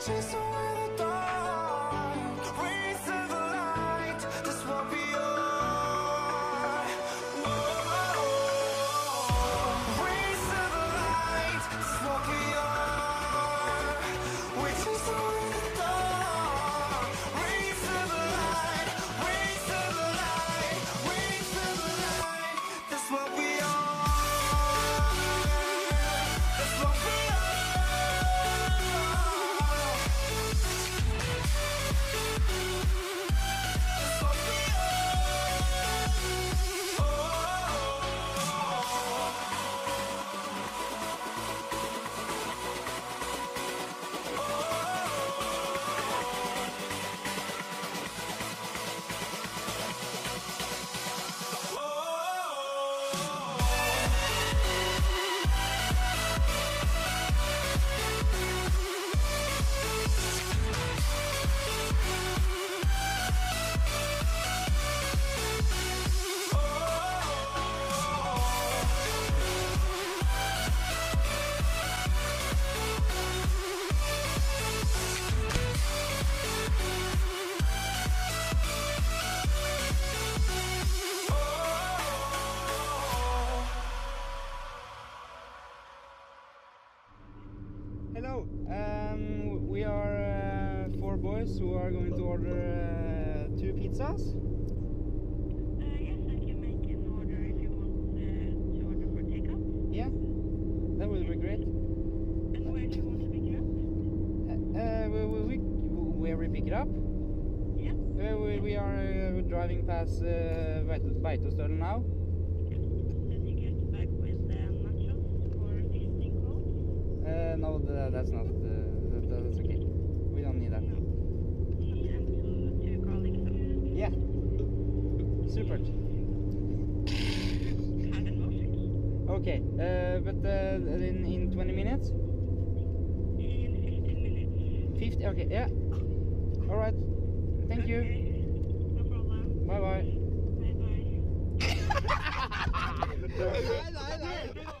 We chase boys who are going to order uh, two pizzas. Uh, yes, I can make an order if you want uh, to order for takeout. Yeah, that would be great. And where do you want to pick it up? Uh, we, we, we, where we pick it up? Yes. Uh, we, we are driving past uh, Beito- Beitostølen now. Then you get back with uh, nachos for 15 calls. No, th- that's not. Uh, that, that's okay. We don't need that. No. And two, two garlic sauce. Yeah. Super. Have it motion. Okay, uh, but uh, in, in 20 minutes? In 15 minutes. 50? Okay, yeah. All right. Thank you. No problem. Bye bye. Bye bye. Nei, nei, nei.